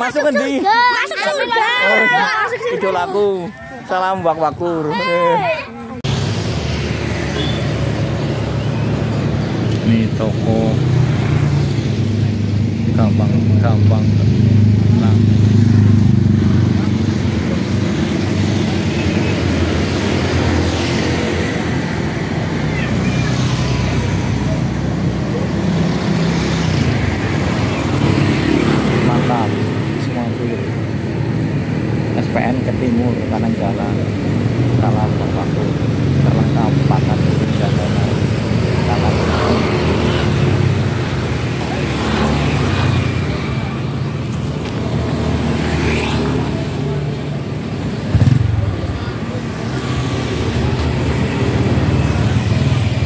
masuk ke Masuk surga. idolaku salam wak wakur ini toko gampang gampang. Nah SPN ke timur kanan jalan. Salam waktu. Terlengkap pakan dan lain-lain salam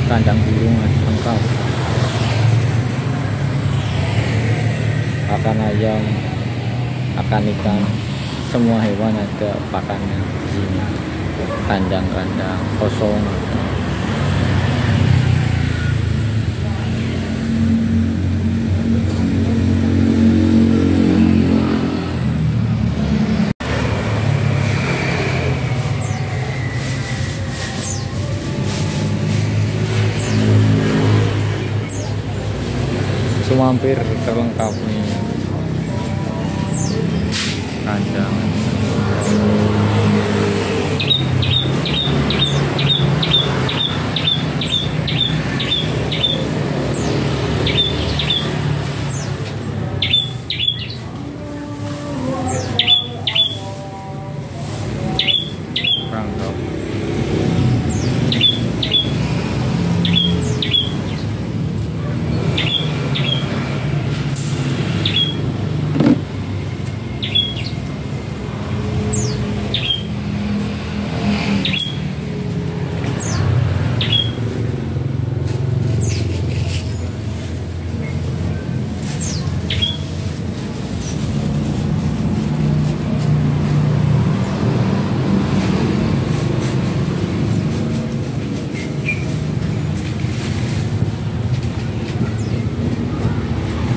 kandang burung lengkap. Pakan ayam akan ikan semua hewan ada pakannya. Di sini kandang-kandang kosong semua hampir terlengkap nih kandang Rangkap.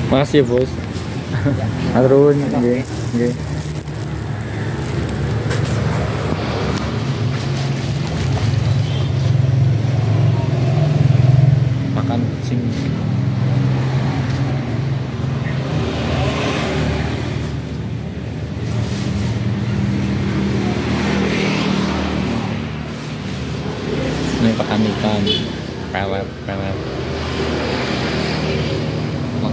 Makasih ya, Bos. Aturun, nggih, nggih. Makan kucing. Ini pakan ikan, pelet, pelet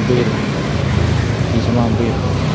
mampir. Bisa mampir.